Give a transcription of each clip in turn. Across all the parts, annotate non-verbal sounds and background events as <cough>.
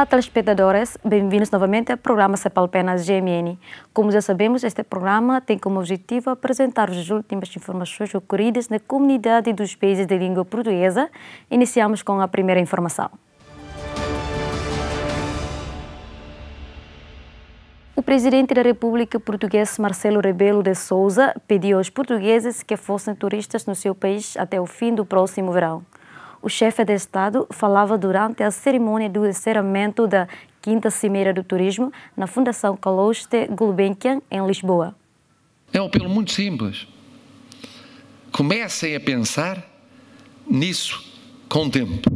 Olá, telespectadores. Bem-vindos novamente ao programa Cepalpenas GMN. Como já sabemos, este programa tem como objetivo apresentar as últimas informações ocorridas na comunidade dos países de língua portuguesa. Iniciamos com a primeira informação. O presidente da República Portuguesa, Marcelo Rebelo de Souza, pediu aos portugueses que fossem turistas no seu país até o fim do próximo verão. O chefe de Estado falava durante a cerimônia do encerramento da Quinta Cimeira do Turismo na Fundação Calouste Gulbenkian, em Lisboa. É um apelo muito simples. Comecem a pensar nisso com o tempo.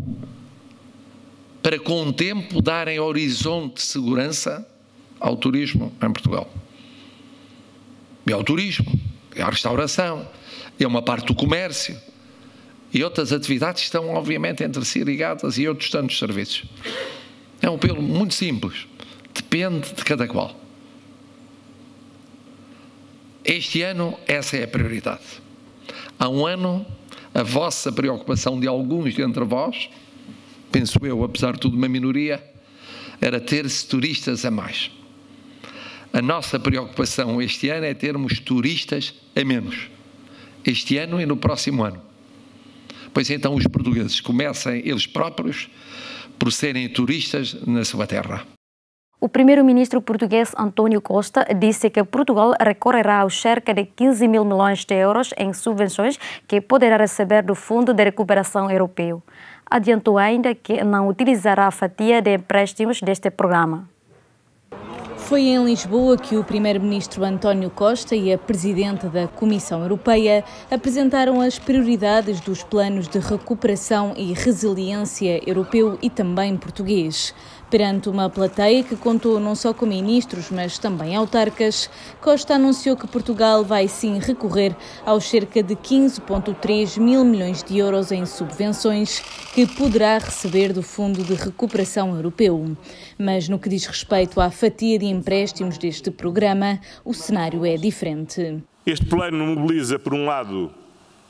Para com o tempo darem horizonte de segurança ao turismo em Portugal. É ao turismo, é à restauração, é uma parte do comércio e outras atividades estão, obviamente, entre si ligadas e outros tantos serviços. É um apelo muito simples, depende de cada qual. Este ano, essa é a prioridade. Há um ano, a vossa preocupação de alguns dentre vós, penso eu, apesar de tudo uma minoria, era ter-se turistas a mais. A nossa preocupação este ano é termos turistas a menos. Este ano e no próximo ano. Pois então os portugueses comecem eles próprios por serem turistas na sua terra. O primeiro-ministro português António Costa disse que Portugal recorrerá aos cerca de 15 mil milhões de euros em subvenções que poderá receber do Fundo de Recuperação Europeu. Adiantou ainda que não utilizará a fatia de empréstimos deste programa. Foi em Lisboa que o primeiro-ministro António Costa e a presidente da Comissão Europeia apresentaram as prioridades dos planos de recuperação e resiliência europeu e também português. Perante uma plateia que contou não só com ministros, mas também autarcas, Costa anunciou que Portugal vai sim recorrer aos cerca de 15,3 mil milhões de euros em subvenções que poderá receber do Fundo de Recuperação Europeu. Mas no que diz respeito à fatia de empréstimos deste programa, o cenário é diferente. Este plano mobiliza, por um lado,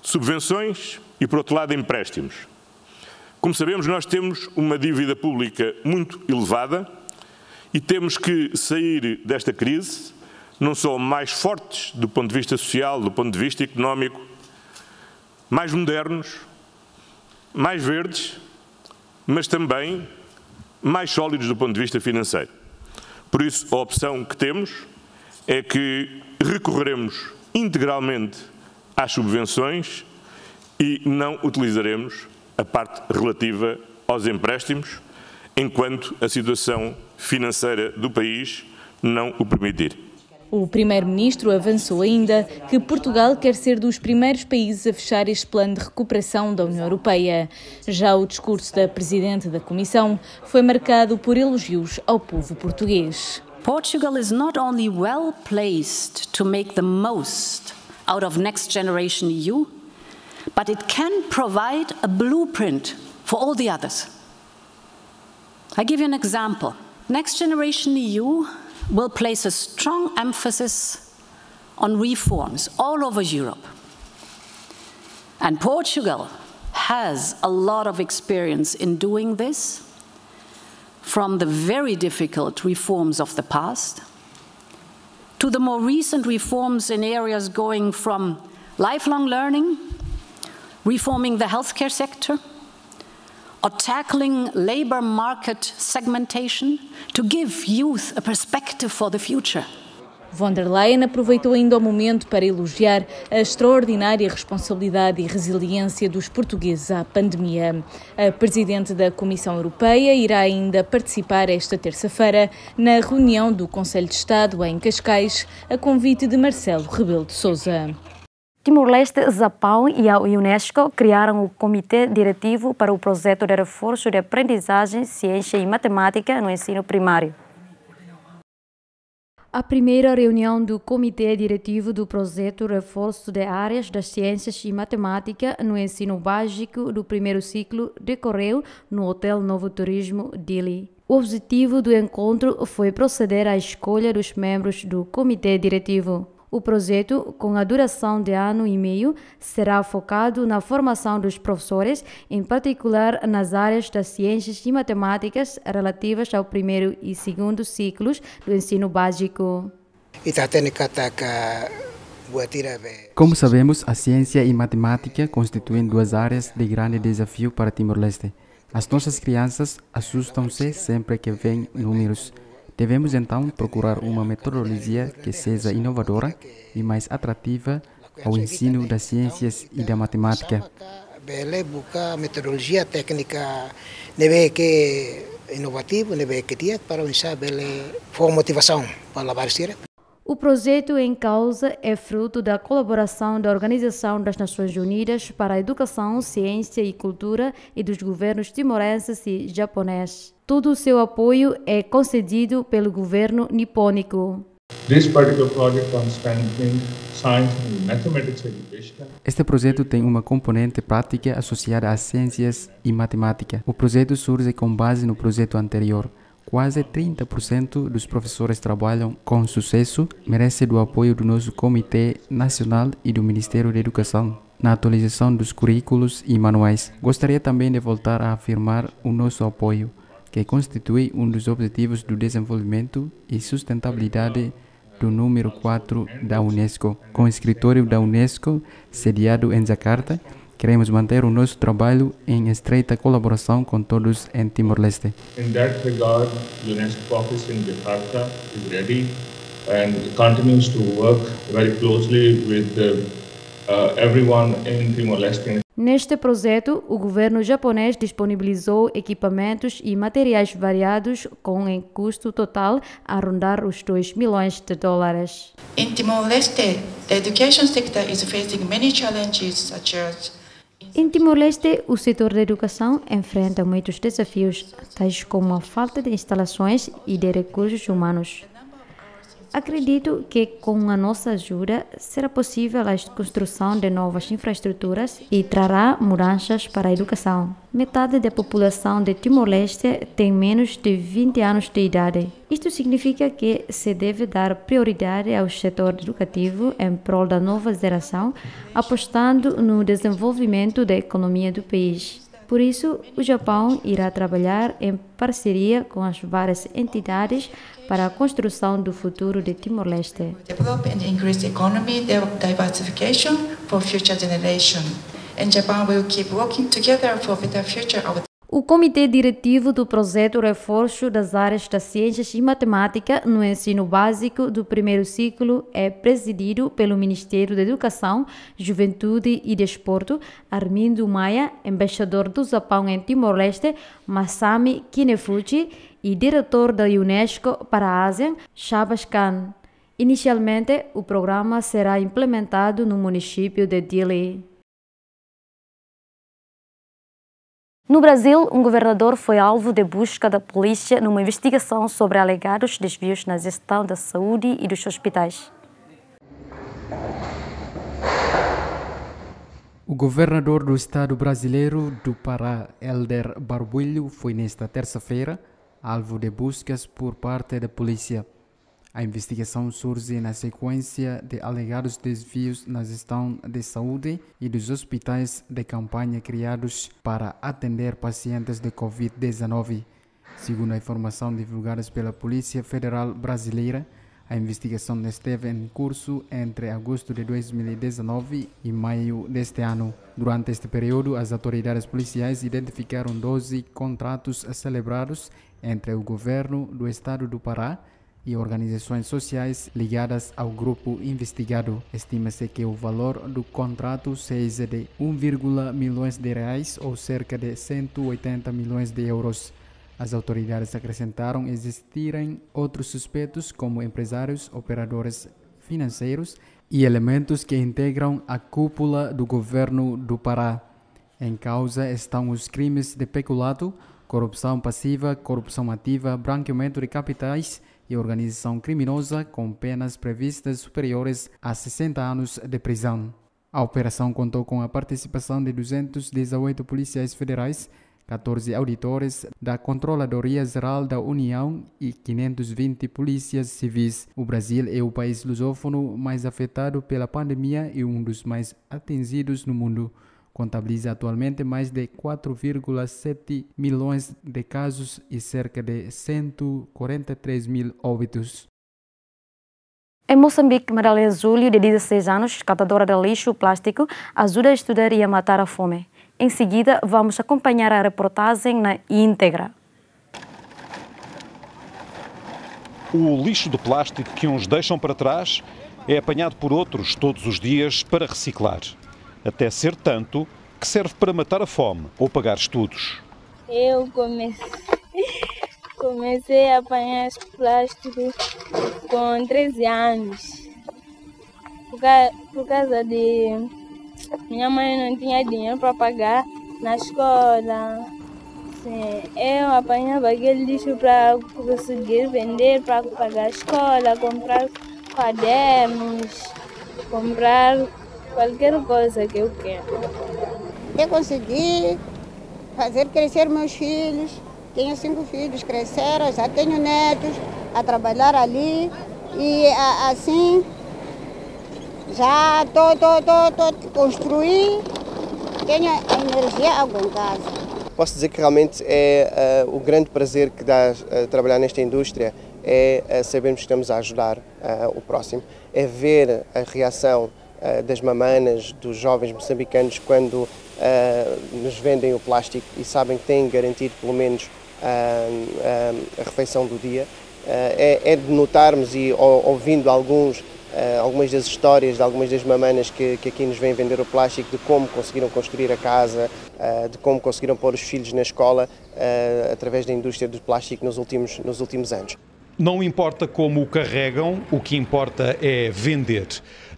subvenções e, por outro lado, empréstimos. Como sabemos, nós temos uma dívida pública muito elevada e temos que sair desta crise não só mais fortes do ponto de vista social, do ponto de vista económico, mais modernos, mais verdes, mas também mais sólidos do ponto de vista financeiro. Por isso, a opção que temos é que recorreremos integralmente às subvenções e não utilizaremos a parte relativa aos empréstimos, enquanto a situação financeira do país não o permitir. O primeiro-ministro avançou ainda que Portugal quer ser dos primeiros países a fechar este plano de recuperação da União Europeia. Já o discurso da presidente da Comissão foi marcado por elogios ao povo português. Portugal is not only well placed to make the most out of Next Generation EU, but it can provide a blueprint for all the others. I give you an example. Next Generation EU will place a strong emphasis on reforms all over Europe. And Portugal has a lot of experience in doing this, from the very difficult reforms of the past to the more recent reforms in areas going from lifelong learning reforming the healthcare sector, or tackling labor market segmentation to give youth a perspective for the future. Von der Leyen aproveitou ainda o momento para elogiar a extraordinária responsabilidade e resiliência dos portugueses à pandemia. A presidente da Comissão Europeia irá ainda participar esta terça-feira na reunião do Conselho de Estado em Cascais, a convite de Marcelo Rebelo de Sousa. Timor-Leste, Japão e a Unesco criaram o Comitê Diretivo para o projeto de reforço de aprendizagem, ciência e matemática no ensino primário. A primeira reunião do Comitê Diretivo do Projeto Reforço de Áreas das Ciências e Matemática no ensino básico do primeiro ciclo decorreu no Hotel Novo Turismo Dili. O objetivo do encontro foi proceder à escolha dos membros do Comitê Diretivo. O projeto, com a duração de ano e meio, será focado na formação dos professores, em particular nas áreas das ciências e matemáticas relativas ao primeiro e segundo ciclos do ensino básico. Como sabemos, a ciência e matemática constituem duas áreas de grande desafio para Timor-Leste. As nossas crianças assustam-se sempre que veem números Devemos então procurar uma metodologia que seja inovadora e mais atrativa ao ensino das ciências e da matemática. Bele busca metodologia técnica neve que inovativo, neve que dia para usar bele for motivação para lavar o projeto em causa é fruto da colaboração da Organização das Nações Unidas para a Educação, Ciência e Cultura e dos governos timorenses e japonês. Todo o seu apoio é concedido pelo governo nipônico. Este projeto tem uma componente prática associada às ciências e matemática. O projeto surge com base no projeto anterior. Quase 30% dos professores trabalham com sucesso, merece do apoio do nosso Comitê Nacional e do Ministério da Educação na atualização dos currículos e manuais. Gostaria também de voltar a afirmar o nosso apoio, que constitui um dos objetivos do desenvolvimento e sustentabilidade do número 4 da Unesco, com o escritório da Unesco sediado em Jakarta Queremos manter o nosso trabalho em estreita colaboração com todos em Timor-Leste. In that regard, UNESCO office in Jakarta is ready and continues to work very closely with the, uh, everyone in Timor-Leste. Neste projeto, o governo japonês disponibilizou equipamentos e materiais variados com um custo total a rondar os 2 milhões de dólares. In Timor-Leste, the education sector is facing many challenges such as em Timor-Leste, o setor da educação enfrenta muitos desafios, tais como a falta de instalações e de recursos humanos. Acredito que com a nossa ajuda será possível a construção de novas infraestruturas e trará mudanças para a educação. Metade da população de Timor-Leste tem menos de 20 anos de idade. Isto significa que se deve dar prioridade ao setor educativo em prol da nova geração, apostando no desenvolvimento da economia do país. Por isso, o Japão irá trabalhar em parceria com as várias entidades para a construção do futuro de Timor-Leste. Develop and increase economy diversification for future generation. And Japan will keep working together for better future of o Comitê Diretivo do Projeto Reforço das Áreas das Ciências e Matemática no Ensino Básico do primeiro ciclo é presidido pelo Ministério da Educação, Juventude e Desporto, Armindo Maia, embaixador do Japão em Timor-Leste, Masami Kinefuchi e diretor da Unesco para a Ásia, Shabas Khan. Inicialmente, o programa será implementado no município de Dili. No Brasil, um governador foi alvo de busca da polícia numa investigação sobre alegados desvios na gestão da saúde e dos hospitais. O governador do estado brasileiro do Pará, Helder Barbulho, foi nesta terça-feira alvo de buscas por parte da polícia. A investigação surge na sequência de alegados desvios na gestão de saúde e dos hospitais de campanha criados para atender pacientes de Covid-19. Segundo a informação divulgada pela Polícia Federal Brasileira, a investigação esteve em curso entre agosto de 2019 e maio deste ano. Durante este período, as autoridades policiais identificaram 12 contratos celebrados entre o governo do estado do Pará e organizações sociais ligadas ao grupo investigado. Estima-se que o valor do contrato seja de 1, milhões de reais ou cerca de 180 milhões de euros. As autoridades acrescentaram existirem outros suspeitos como empresários, operadores financeiros e elementos que integram a cúpula do governo do Pará. Em causa estão os crimes de peculato, corrupção passiva, corrupção ativa, branqueamento de capitais e organização criminosa com penas previstas superiores a 60 anos de prisão. A operação contou com a participação de 218 policiais federais, 14 auditores da Controladoria Geral da União e 520 polícias civis. O Brasil é o país lusófono mais afetado pela pandemia e um dos mais atingidos no mundo. Contabiliza atualmente mais de 4,7 milhões de casos e cerca de 143 mil óbitos. Em Moçambique, Maria Júlio, de 16 anos, catadora de lixo plástico, ajuda a estudar e a matar a fome. Em seguida, vamos acompanhar a reportagem na íntegra. O lixo de plástico que uns deixam para trás é apanhado por outros todos os dias para reciclar. Até ser tanto que serve para matar a fome ou pagar estudos. Eu comecei, comecei a apanhar plástico com 13 anos. Por, por causa de minha mãe não tinha dinheiro para pagar na escola. Sim, eu apanhava aquele lixo para conseguir vender, para pagar a escola, comprar cadernos, comprar qualquer coisa que eu quero. Eu consegui fazer crescer meus filhos. Tenho cinco filhos, cresceram, já tenho netos a trabalhar ali. E assim já estou a construir, tenho energia em casa. Posso dizer que realmente é uh, o grande prazer que dá uh, trabalhar nesta indústria é uh, sabermos que estamos a ajudar o próximo, é ver a reação das mamanas, dos jovens moçambicanos quando nos vendem o plástico e sabem que têm garantido pelo menos a refeição do dia. É, é, de notarmos e ouvindo alguns algumas das histórias de algumas das mamanas que, que, aqui nos vêm vender o plástico, de como conseguiram construir a casa, uh, de como conseguiram pôr os filhos na escola uh, através da indústria do plástico nos últimos, nos últimos anos. Não importa como o carregam, o que importa é vender.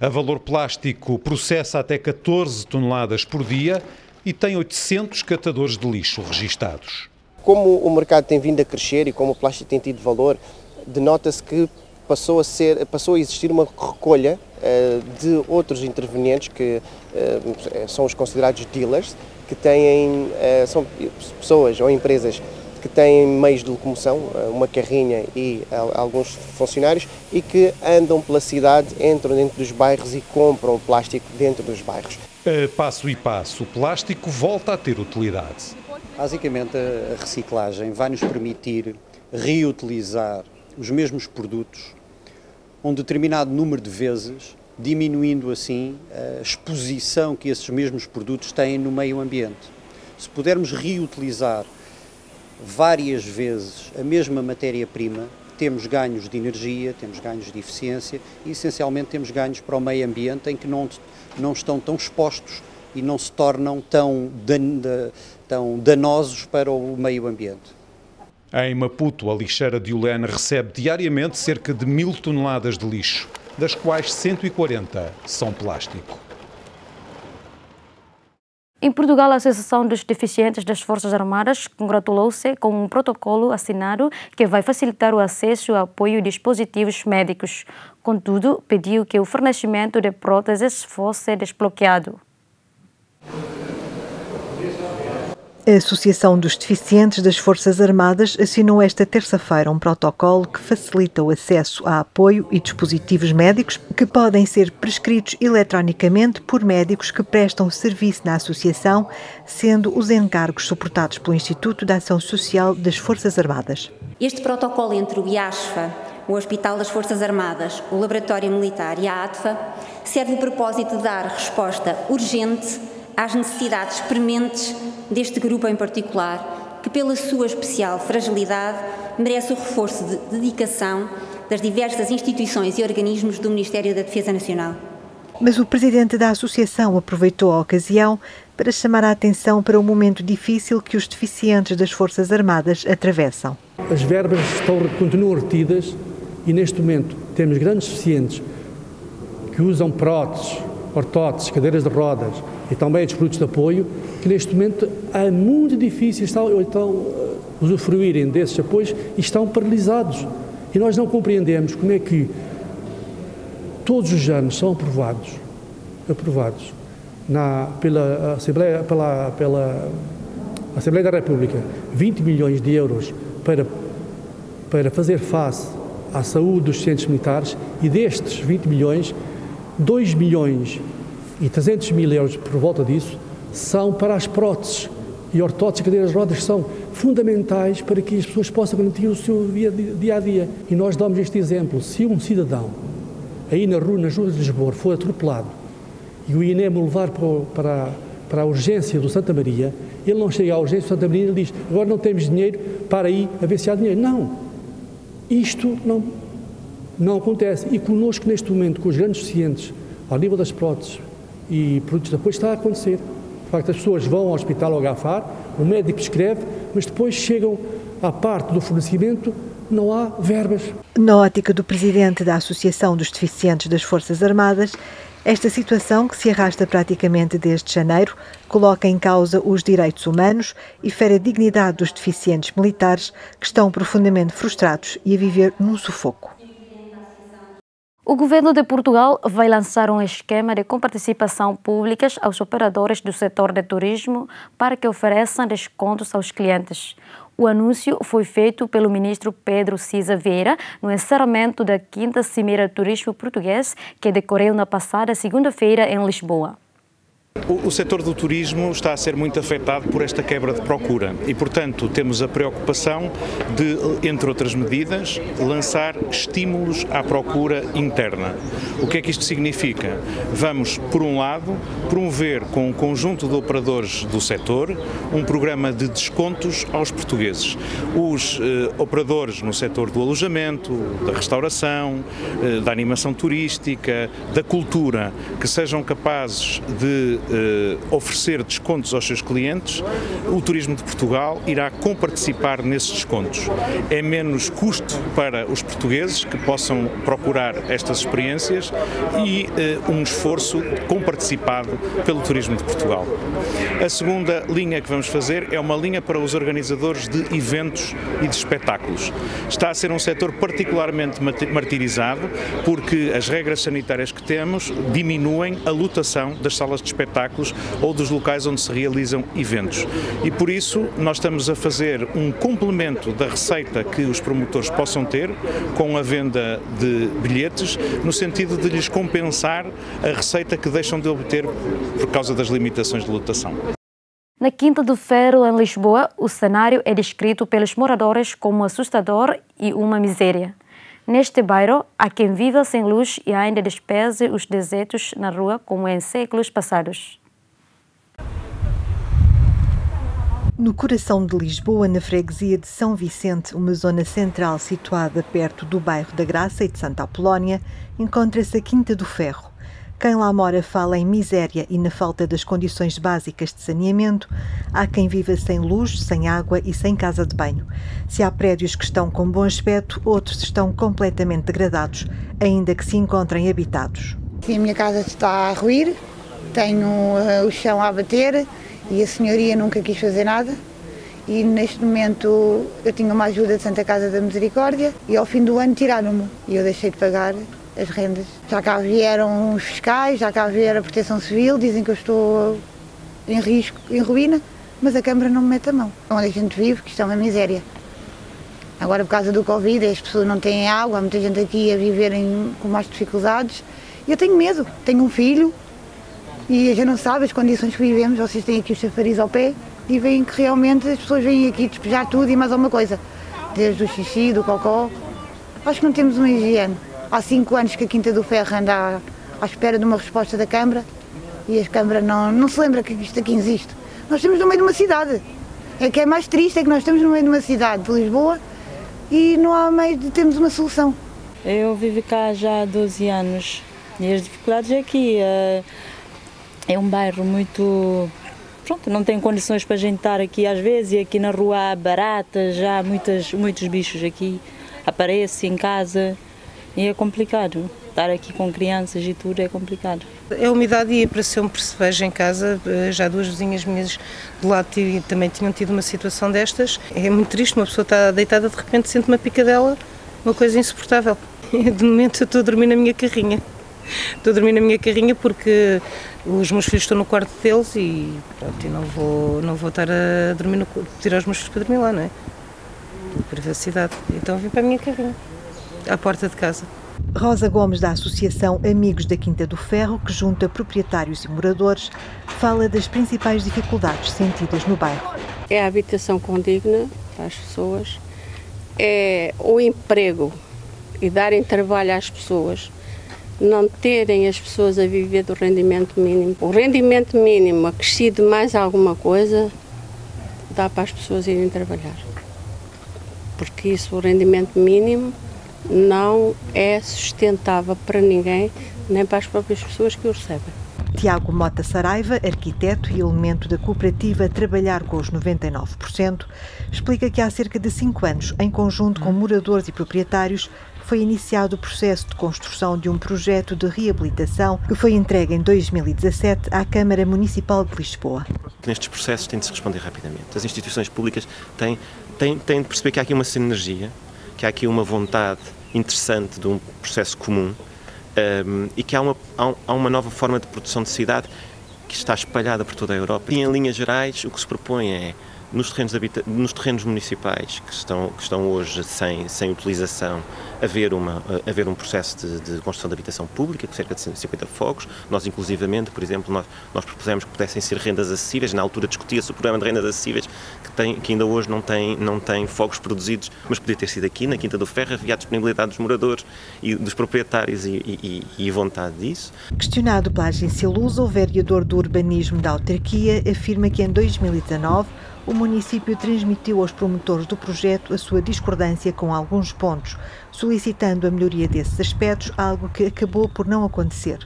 A Valor Plástico processa até 14 toneladas por dia e tem 800 catadores de lixo registados. Como o mercado tem vindo a crescer e como o plástico tem tido valor, denota-se que passou a, ser, passou a existir uma recolha uh, de outros intervenientes que uh, são os considerados dealers, que têm, uh, são pessoas ou empresas que têm meios de locomoção, uma carrinha e alguns funcionários, e que andam pela cidade, entram dentro dos bairros e compram plástico dentro dos bairros. passo e passo, o plástico volta a ter utilidade. Basicamente, a reciclagem vai nos permitir reutilizar os mesmos produtos um determinado número de vezes, diminuindo assim a exposição que esses mesmos produtos têm no meio ambiente. Se pudermos reutilizar várias vezes a mesma matéria-prima, temos ganhos de energia, temos ganhos de eficiência e essencialmente temos ganhos para o meio ambiente em que não, não estão tão expostos e não se tornam tão, dan, tão danosos para o meio ambiente. Em Maputo, a lixeira de Ulene recebe diariamente cerca de mil toneladas de lixo, das quais 140 são plástico. Em Portugal, a Associação dos Deficientes das Forças Armadas congratulou-se com um protocolo assinado que vai facilitar o acesso ao apoio de dispositivos médicos. Contudo, pediu que o fornecimento de próteses fosse desbloqueado. A Associação dos Deficientes das Forças Armadas assinou esta terça-feira um protocolo que facilita o acesso a apoio e dispositivos médicos que podem ser prescritos eletronicamente por médicos que prestam serviço na associação, sendo os encargos suportados pelo Instituto da Ação Social das Forças Armadas. Este protocolo entre o IASFA, o Hospital das Forças Armadas, o Laboratório Militar e a ATFA serve o propósito de dar resposta urgente às necessidades prementes deste grupo em particular, que, pela sua especial fragilidade, merece o reforço de dedicação das diversas instituições e organismos do Ministério da Defesa Nacional. Mas o presidente da associação aproveitou a ocasião para chamar a atenção para o momento difícil que os deficientes das Forças Armadas atravessam. As verbas estão, continuam retidas e, neste momento, temos grandes deficientes que usam próteses, ortóteses, cadeiras de rodas, e também dos produtos de apoio, que neste momento é muito difícil estão, então, usufruírem desses apoios e estão paralisados. E nós não compreendemos como é que todos os anos são aprovados, aprovados na, pela Assembleia, pela, pela a Assembleia da República 20 milhões de euros para, para fazer face à saúde dos centros militares e destes 20 milhões, 2 milhões e 300 mil euros por volta disso são para as próteses e ortóteses e cadeiras de rodas são fundamentais para que as pessoas possam garantir o seu dia, a dia. E nós damos este exemplo. Se um cidadão aí na rua, nas ruas de Lisboa, for atropelado e o INEM o levar para, para, para a urgência do Santa Maria, ele não chega à urgência do Santa Maria e diz agora não temos dinheiro para ir a ver se há dinheiro. Não. Isto não, não acontece. E conosco, neste momento, com os grandes deficientes, ao nível das próteses e produtos de apoio, está a acontecer. De facto, as pessoas vão ao hospital ao agafar, o médico escreve, mas depois chegam à parte do fornecimento, não há verbas. Na ótica do presidente da Associação dos Deficientes das Forças Armadas, esta situação, que se arrasta praticamente desde janeiro, coloca em causa os direitos humanos e fere a dignidade dos deficientes militares que estão profundamente frustrados e a viver num sufoco. O governo de Portugal vai lançar um esquema de comparticipação públicas aos operadores do setor de turismo para que ofereçam descontos aos clientes. O anúncio foi feito pelo ministro Pedro Cisa Vieira no encerramento da quinta Cimeira Turismo Português, que decorreu na passada segunda-feira em Lisboa. O, setor do turismo está a ser muito afetado por esta quebra de procura e, portanto, temos a preocupação de, entre outras medidas, lançar estímulos à procura interna. O que é que isto significa? Vamos, por um lado, promover com um conjunto de operadores do setor um programa de descontos aos portugueses. Os eh, operadores no setor do alojamento, da restauração, eh, da animação turística, da cultura, que sejam capazes de eh, oferecer descontos aos seus clientes, o Turismo de Portugal irá comparticipar nesses descontos. É menos custo para os portugueses que possam procurar estas experiências e eh, um esforço comparticipado pelo Turismo de Portugal. A segunda linha que vamos fazer é uma linha para os organizadores de eventos e de espetáculos. Está a ser um setor particularmente martirizado porque as regras sanitárias que temos diminuem a lotação das salas de espetáculos espetáculos ou dos locais onde se realizam eventos. E por isso nós estamos a fazer um complemento da receita que os promotores possam ter com a venda de bilhetes, no sentido de lhes compensar a receita que deixam de obter por causa das limitações de lotação. Na Quinta do Ferro, em Lisboa, o cenário é descrito pelos moradores como assustador e uma miséria. Neste bairro, há quem viva sem luz e ainda despese os desertos na rua como em séculos passados. No coração de Lisboa, na freguesia de São Vicente, uma zona central situada perto do bairro da Graça e de Santa Apolónia, encontra-se a Quinta do Ferro. Quem lá mora fala em miséria e na falta das condições básicas de saneamento. Há quem viva sem luz, sem água e sem casa de banho. Se há prédios que estão com bom aspecto, outros estão completamente degradados, ainda que se encontrem habitados. A minha casa está a ruir, tenho uh, o chão a bater e a senhoria nunca quis fazer nada. E neste momento eu tinha uma ajuda de Santa Casa da Misericórdia e ao fim do ano tiraram-me e eu deixei de pagar as rendas. Já cá vieram os fiscais, já cá vieram a proteção civil, dizem que eu estou em risco, em ruína, mas a Câmara não me mete a mão. Onde a gente vive, que isto é uma miséria. Agora, por causa do Covid, as pessoas não têm água, há muita gente aqui a viverem com mais dificuldades. E eu tenho medo, tenho um filho e a gente não sabe as condições que vivemos. Vocês têm aqui os chafariz ao pé e veem que realmente as pessoas vêm aqui despejar tudo e mais alguma coisa. Desde o xixi, do cocó. Acho que não temos uma higiene. Há cinco anos que a Quinta do Ferro anda à, à espera de uma resposta da Câmara e a Câmara não, não se lembra que isto aqui existe. Nós estamos no meio de uma cidade. É que é mais triste é que nós estamos no meio de uma cidade de Lisboa e não há meio de termos uma solução. Eu vivo cá já há 12 anos e as dificuldades aqui é, é um bairro muito pronto, não tem condições para a gente estar aqui às vezes e aqui na rua há baratas, já há muitas, muitos bichos aqui, aparecem em casa e é complicado. Estar aqui com crianças e tudo é complicado. A umidade ia para ser um percevejo em casa, eh, já duas vizinhas minhas do lado também tinham tido uma situação destas. É muito triste, uma pessoa está deitada, de repente sente uma picadela, uma coisa insuportável. <laughs> De momento eu estou a dormir na minha carrinha. estou a dormir na minha carrinha porque os meus filhos estão no quarto deles e pronto, e não vou, não vou estar a dormir no tirar os meus filhos para dormir lá, não é? Privacidade. Então vim para a minha carrinha, à porta de casa. Rosa Gomes, da Associação Amigos da Quinta do Ferro, que junta proprietários e moradores, fala das principais dificuldades sentidas no bairro. É a habitação condigna para as pessoas, é o emprego e darem trabalho às pessoas, não terem as pessoas a viver do rendimento mínimo. O rendimento mínimo acrescido mais alguma coisa dá para as pessoas irem trabalhar. Porque isso, o rendimento mínimo, não é sustentável para ninguém, nem para as próprias pessoas que o recebem. Tiago Mota Saraiva, arquiteto e elemento da cooperativa Trabalhar com os 99%, explica que há cerca de cinco anos, em conjunto com moradores e proprietários, foi iniciado o processo de construção de um projeto de reabilitação que foi entregue em 2017 à Câmara Municipal de Lisboa. Nestes processos tem de se responder rapidamente. As instituições públicas têm, têm, têm de perceber que há aqui uma sinergia, que há aqui uma vontade interessante de um processo comum um, e que há uma, há uma nova forma de produção de cidade que está espalhada por toda a Europa. E, em linhas gerais, o que se propõe é nos terrenos, nos terrenos municipais que estão, que estão hoje sem, sem utilização, haver, uma, haver um processo de, de construção de habitação pública, com cerca de 150 fogos. Nós, inclusivamente, por exemplo, nós, nós propusemos que pudessem ser rendas acessíveis. Na altura discutia-se o programa de rendas acessíveis, que, tem, que ainda hoje não tem, não tem fogos produzidos, mas podia ter sido aqui, na Quinta do Ferro, havia a disponibilidade dos moradores e dos proprietários e, e, e vontade disso. Questionado pela agência Lusa, o vereador do urbanismo da autarquia afirma que em 2019 o município transmitiu aos promotores do projeto a sua discordância com alguns pontos, solicitando a melhoria desses aspectos, algo que acabou por não acontecer.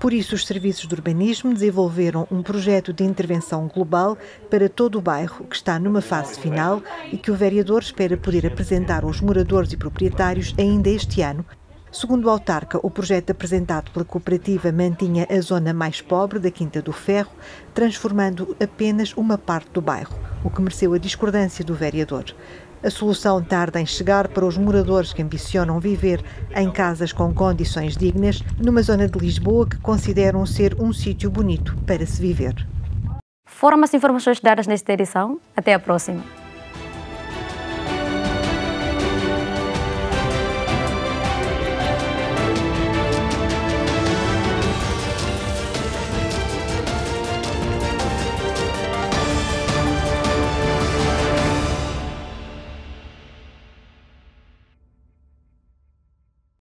Por isso, os serviços de urbanismo desenvolveram um projeto de intervenção global para todo o bairro, que está numa fase final e que o vereador espera poder apresentar aos moradores e proprietários ainda este ano, Segundo o autarca, o projeto apresentado pela cooperativa mantinha a zona mais pobre da Quinta do Ferro, transformando apenas uma parte do bairro, o que mereceu a discordância do vereador. A solução tarda em chegar para os moradores que ambicionam viver em casas com condições dignas, numa zona de Lisboa que consideram ser um sítio bonito para se viver. Foram as informações dadas nesta edição. Até a próxima.